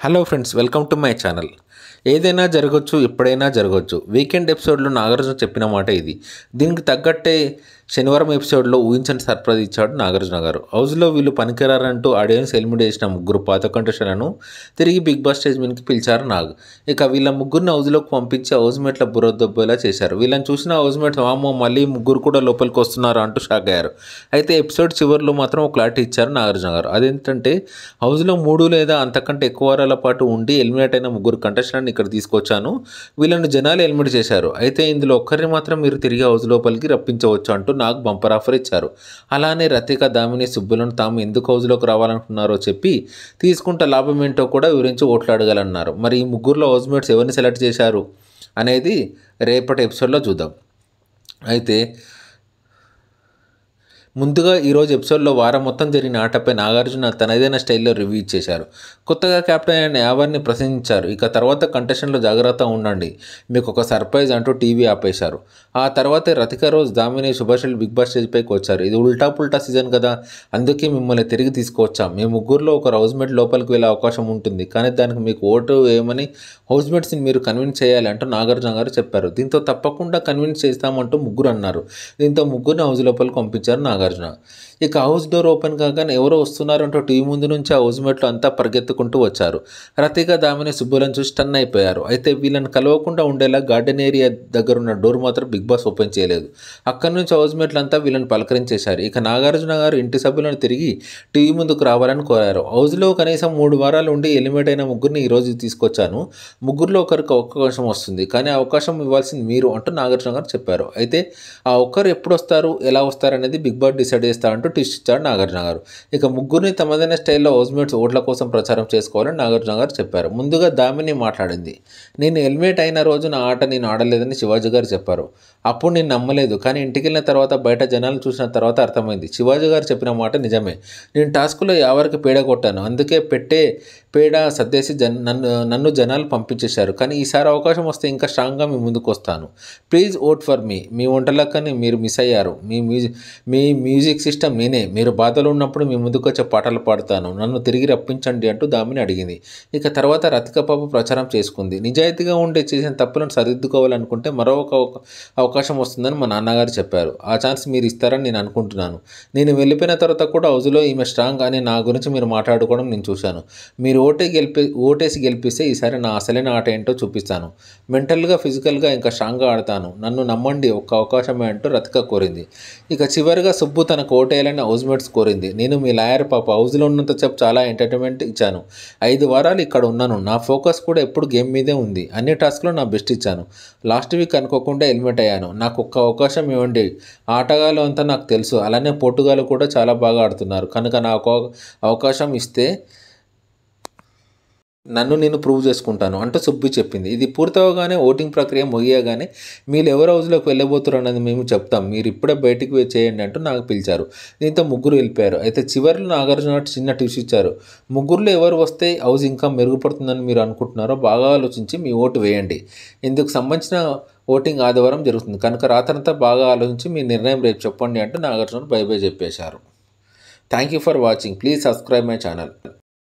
Hello friends welcome to my channel ఏదైనా జరగచ్చు ఎప్పుడైనా జరగచ్చు. వీకెండ్ ఎపిసోడ్లో నాగార్జున చెప్పిన మాట ఇది. దీనికి తగ్గట్టే శనివారం ఎపిసోడ్లో ఊహించని సర్ప్రైజ్ ఇచ్చాడు నాగార్జున గారు. హౌస్లో వీళ్ళు పనికిరారంటూ ఆడియన్స్ ఎలిమినేట్ చేసిన ముగ్గురు పాత కంటెస్టర్లను తిరిగి బిగ్ బాస్ స్టేజ్ మీదకి పిలిచారు నాగ్. ఇక వీళ్ళ ముగ్గురిని హౌస్లోకి పంపించి హౌస్ మేట్ల బుర్రదొబ్బేలా చేశారు. వీళ్ళని చూసిన హౌస్ మేట్స్ వామో మళ్ళీ ముగ్గురు కూడా లోపలికి వస్తున్నారు అంటూ షాక్ అయ్యారు. అయితే ఎపిసోడ్ చివరిలో మాత్రం ఒక క్లారిటీ ఇచ్చారు నాగార్జున గారు. అదేంటంటే హౌస్లో మూడు లేదా అంతకంటే ఎక్కువ వారాల పాటు ఉండి ఎలిమినేట్ అయిన ముగ్గురు కంటెస్టెంట్ని ఇక్కడ తీసుకొచ్చాను. వీళ్ళని జనాలు హెల్మెట్ చేశారు. అయితే ఇందులో ఒక్కరిని మాత్రం మీరు తిరిగి హౌస్ లోపలికి రప్పించవచ్చు అంటూ నాకు బంపర్ ఆఫర్ ఇచ్చారు. అలానే రతిక దామిని సుబ్బులను తాము ఎందుకు హౌస్లోకి రావాలనుకున్నారో చెప్పి తీసుకుంటే లాభం ఏంటో కూడా వివరించి ఓట్లు అడగాలన్నారు మరి ఈ ముగ్గురులో హౌస్మేట్స్ ఎవరిని సెలెక్ట్ చేశారు అనేది రేపటి ఎపిసోడ్లో చూద్దాం. అయితే ముందుగా ఈరోజు ఎపిసోడ్లో వారం మొత్తం జరిగిన ఆటపై నాగార్జున తనదైన స్టైల్లో రివ్యూ ఇచ్చేశారు. కొత్తగా కెప్టెన్ అయిన యావర్ని ప్రశంసించారు. ఇక తర్వాత కంటెస్టెంట్లో జాగ్రత్త ఉండండి. మీకు ఒక సర్ప్రైజ్ అంటూ టీవీ ఆపేశారు. ఆ తర్వాతే రతిక రోజ్ దామిని సుభాషల్ బిగ్ బాస్ స్టేజ్ పైకి వచ్చారు. ఇది ఉల్టా పుల్టా సీజన్ కదా. అందుకే మిమ్మల్ని తిరిగి తీసుకువచ్చాం. మీ ముగ్గురులో ఒక హౌస్మేట్ లోపలికి వెళ్ళే అవకాశం ఉంటుంది. కానీ దానికి మీకు ఓటు వేయమని హౌస్మేట్స్ని మీరు కన్విన్స్ చేయాలి అంటూ నాగార్జున గారు చెప్పారు. దీంతో తప్పకుండా కన్విన్స్ చేస్తామంటూ ముగ్గురు అన్నారు. దీంతో ముగ్గురిని హౌస్ లోపలికి పంపించారు నాగార్జున. ఇక హౌస్ డోర్ ఓపెన్ కాగానే ఎవరో వస్తున్నారంటూ టీవీ ముందు నుంచి ఆ హౌస్ మేట్లు అంతా పరిగెత్తుకుంటూ వచ్చారు. రతిగా దామిని సుబ్బులను చూసి టన్ అయిపోయారు. అయితే వీళ్ళని కలవకుండా ఉండేలా గార్డెన్ ఏరియా దగ్గర ఉన్న డోర్ మాత్రం బిగ్ బాస్ ఓపెన్ చేయలేదు. అక్కడి నుంచి హౌస్ మేట్లు అంతా వీళ్ళని పలకరించేశారు. ఇక నాగార్జున గారు ఇంటి సభ్యులను తిరిగి టీవీ ముందుకు రావాలని కోరారు. హౌస్లో కనీసం మూడు వారాలు ఉండి ఎలిమినేట్ అయిన ముగ్గురిని ఈరోజు తీసుకొచ్చాను. ముగ్గురులో ఒకరికి అవకాశం వస్తుంది. కానీ అవకాశం ఇవ్వాల్సింది మీరు అంటూ నాగార్జున గారు చెప్పారు. అయితే ఆ ఒక్కరు ఎప్పుడు వస్తారు? ఎలా వస్తారు అనేది బిగ్ బాస్ డిసైడ్ చేస్తా అంటూ టిస్ట్ ఇచ్చారు నాగార్జున గారు. ఇక ముగ్గురిని తమదైన స్టైల్లో హౌస్మేట్స్ ఓట్ల కోసం ప్రచారం చేసుకోవాలని నాగార్జున గారు చెప్పారు. ముందుగా దామిని మాట్లాడింది. నేను హెల్మెట్ అయిన రోజు నా ఆట నేను ఆడలేదని శివాజీ గారు చెప్పారు. అప్పుడు నేను నమ్మలేదు. కానీ ఇంటికి వెళ్ళిన తర్వాత బయట జనాలు చూసిన తర్వాత అర్థమైంది. శివాజీ గారు చెప్పిన మాట నిజమే. నేను టాస్క్లో ఎవరికి పేడ కొట్టాను? అందుకే పెట్టే పేడ సర్దేసి జన్ నన్ను నన్ను జనాలు పంపించేశారు. కానీ ఈసారి అవకాశం వస్తే ఇంకా స్ట్రాంగ్గా మీ ముందుకు వస్తాను ప్లీజ్ ఓట్ ఫర్ మీ. మీ వంటలక్కని మీరు మిస్ అయ్యారు. మీ మ్యూజిక్ మీ మ్యూజిక్ సిస్టమ్ నేనే. మీరు బాధలో ఉన్నప్పుడు మీ ముందుకు వచ్చే పాటలు పాడతాను. నన్ను తిరిగి రప్పించండి అంటూ దామిని అడిగింది. ఇక తర్వాత రతిక పాప ప్రచారం చేసుకుంది. నిజాయితీగా ఉండే చేసిన తప్పులను సరిదిద్దుకోవాలనుకుంటే మరో ఒక అవకాశం వస్తుందని మా నాన్నగారు చెప్పారు. ఆ ఛాన్స్ మీరు ఇస్తారని నేను అనుకుంటున్నాను. నేను వెళ్ళిపోయిన తర్వాత కూడా హౌస్లో ఈమె స్ట్రాంగ్ అని నా గురించి మీరు మాట్లాడుకోవడం నేను చూశాను. మీరు ఓటే గెలిపి ఓటేసి గెలిపిస్తే ఈసారి నా అసలైన ఆట ఏంటో చూపిస్తాను. మెంటల్గా ఫిజికల్గా ఇంకా స్ట్రాంగ్గా ఆడతాను. నన్ను నమ్మండి ఒక్క అవకాశమే అంటూ రతిక కోరింది. ఇక చివరిగా సుబ్బు తనకు ఓటేయాలని హౌస్మేట్స్ కోరింది. నేను మీ లాయర్ పాప హౌస్లో ఉన్నంత చెప్పు చాలా ఎంటర్టైన్మెంట్ ఇచ్చాను. ఐదు వారాలు ఇక్కడ ఉన్నాను. నా ఫోకస్ కూడా ఎప్పుడు గేమ్ మీదే ఉంది. అన్ని టాస్క్లో నా బెస్ట్ ఇచ్చాను. లాస్ట్ వీక్ అనుకోకుండా హెల్మెట్ అయ్యాను. నాకు ఒక్క అవకాశం ఇవ్వండి. ఆటగాళ్ళు అంతా నాకు తెలుసు. అలానే పోటుగాలు కూడా చాలా బాగా ఆడుతున్నారు. కనుక నాకు అవకాశం ఇస్తే నన్ను నేను ప్రూవ్ చేసుకుంటాను అంటూ సుబ్బి చెప్పింది. ఇది పూర్తవగానే ఓటింగ్ ప్రక్రియ ముగియగానే మీరు ఎవరు హౌస్లోకి వెళ్ళబోతున్నారు అన్నది మేము చెప్తాం. మీరు ఇప్పుడే బయటికి చేయండి అంటూ నాకు పిలిచారు. దీంతో ముగ్గురు వెళ్ళిపోయారు. అయితే చివరిలో నాగార్జున చిన్న టిప్స్ ఇచ్చారు. ముగ్గురులో ఎవరు వస్తే హౌస్ ఇంకా మెరుగుపడుతుందని మీరు అనుకుంటున్నారో బాగా ఆలోచించి మీ ఓటు వేయండి. ఇందుకు సంబంధించిన ఓటింగ్ ఆదివారం జరుగుతుంది. కనుక రాత్రంతా బాగా ఆలోచించి మీ నిర్ణయం రేపు చెప్పండి అంటూ నాగార్జున బై బై చెప్పేశారు. Thank you for watching. Please subscribe my channel.